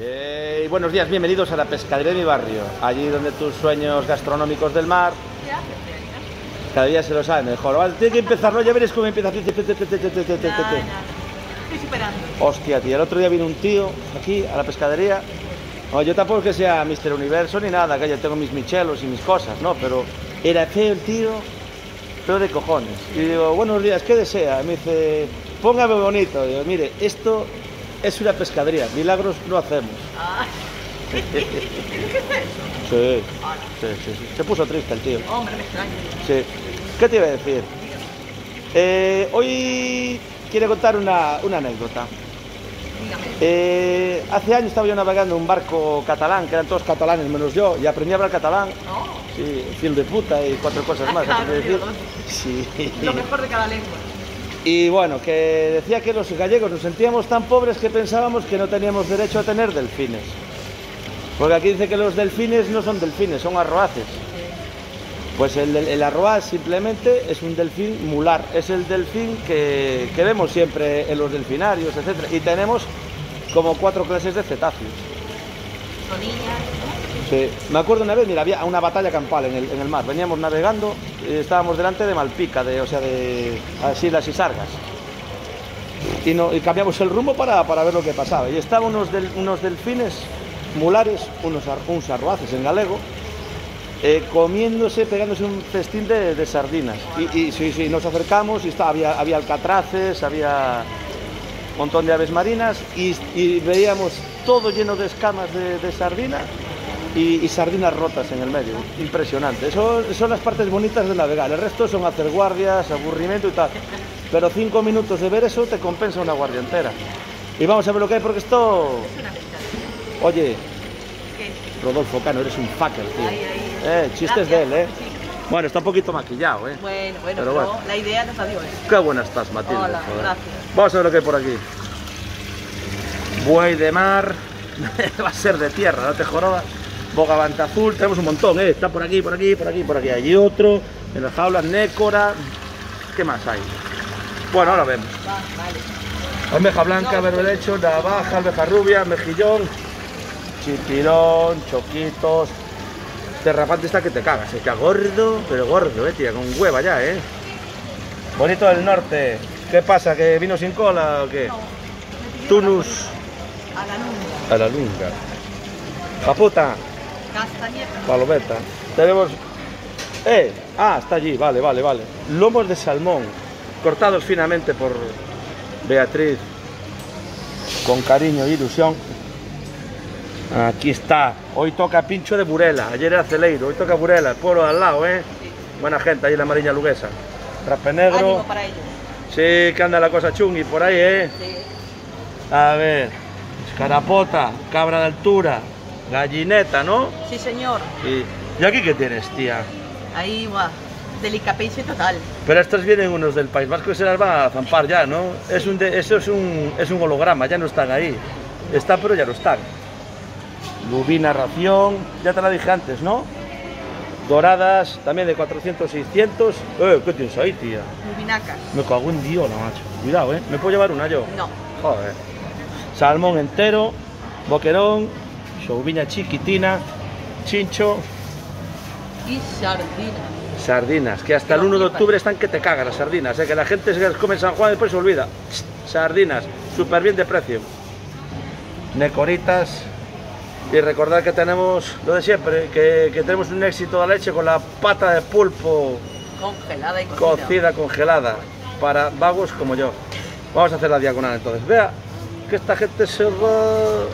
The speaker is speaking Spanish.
Eh, buenos días, bienvenidos a la pescadería de mi barrio, allí donde tus sueños gastronómicos del mar cada día se lo sabe mejor. Vale, tiene que empezarlo, ya veréis cómo empieza. Estoy superando. Hostia, tío, el otro día vino un tío aquí a la pescadería. No, yo tampoco es que sea Mister Universo ni nada, que yo tengo mis michelos y mis cosas, ¿no? Pero era feo el tío, feo de cojones. Y digo, buenos días, ¿qué desea? Me dice, póngame bonito. Y digo, mire, esto es una pescadería, milagros no hacemos. Ah. ¿Qué es eso? Sí, sí, sí, sí. Se puso triste el tío. Hombre, me extraño. Sí. ¿Qué te iba a decir? Eh, hoy quiero contar una, una anécdota. Eh, hace años estaba yo navegando en un barco catalán, que eran todos catalanes menos yo, y aprendí a hablar catalán. No. Sí, fil de puta y cuatro cosas más. Claro, decir. Sí. Lo mejor de cada lengua. Y bueno, que decía que los gallegos nos sentíamos tan pobres que pensábamos que no teníamos derecho a tener delfines. Porque aquí dice que los delfines no son delfines, son arroaces. Pues el, el arroaz simplemente es un delfín mular, es el delfín que, que vemos siempre en los delfinarios, etc. Y tenemos como cuatro clases de cetáceos. Niñas. Sí. Me acuerdo una vez, mira, había una batalla campal en el, en el mar. Veníamos navegando estábamos delante de Malpica, de, o sea, de las Isargas. Y, no, y cambiamos el rumbo para, para ver lo que pasaba. Y estaban unos, unos delfines mulares, unos, unos arroaces en galego, eh, comiéndose, pegándose un festín de, de sardinas. Y, sí, sí, nos acercamos y estaba, había, alcatraces, había un montón de aves marinas y, veíamos todo lleno de escamas de, de sardina y, y sardinas rotas en el medio. Impresionante. Eso son las partes bonitas de navegar. El resto son hacer guardias, aburrimiento y tal. Pero cinco minutos de ver eso te compensa una guardia entera. Y vamos a ver lo que hay porque esto... Es una pescadilla. Oye. Rodolfo Cano, eres un fucker, tío. Eh, chistes de él, ¿eh? Bueno, está un poquito maquillado, ¿eh? Bueno, bueno, Pero bueno. la idea nos la dio él. Qué buena estás, Matilde. Hola, joder. gracias. Vamos a ver lo que hay por aquí. Buey de mar. Va a ser de tierra, no te jorobas. Bogavante azul, tenemos un montón, ¿eh? Está por aquí, por aquí, por aquí, por aquí. Hay otro. En las jaulas, nécora. ¿Qué más hay? Bueno, ahora vemos. Vale. Almeja blanca, berberecho, navaja, almeja rubia, mejillón, chipirón, choquitos. Terrapante está que te cagas, es que gordo, pero gordo, eh, tía, con hueva ya, eh. Bonito del norte. ¿Qué pasa? ¿Que vino sin cola o qué? No. Tunus A la nunca. a la lunga. Japuta, Castañeta. palometa. Tenemos. ¡Eh! Ah, está allí, vale, vale, vale. Lomos de salmón, cortados finamente por Beatriz, con cariño e ilusión. Aquí está. Hoy toca pincho de Burela. Ayer era Celeiro, hoy toca Burela, el pueblo de al lado, ¿eh? Sí. Buena gente, ahí en la Mariña Luguesa. Trape negro. Ánimo para ellos. Sí, que anda la cosa chungui por ahí, ¿eh? Sí. A ver. Escarapota, cabra de altura, gallineta, ¿no? Sí, señor. Y, ¿y aquí qué tienes, tía? Ahí va. Delicapeche total. Pero estos vienen unos del País Vasco que se las va a zampar ya, ¿no? Es un de- eso es un, es un holograma, ya no están ahí. Están, pero ya no están. Lubina ración, ya te la dije antes, ¿no? Doradas, también de 400, 600. Eh, ¿qué tienes ahí, tía? Rubinacas. Me cago en Dios, macho. Cuidado, ¿eh? ¿Me puedo llevar una yo? No. Joder. Salmón entero, boquerón, souviña chiquitina, chincho, Y sardina. sardinas, que hasta el 1 de octubre están que te cagan las sardinas, ¿eh? que la gente se las come en San Juan y después se olvida. Sardinas, súper bien de precio. Necoritas. Y recordad que tenemos lo de siempre, que, que tenemos un éxito de leche con la pata de pulpo Congelada y cocida. cocida congelada para vagos como yo. Vamos a hacer la diagonal entonces. Vea que esta gente se va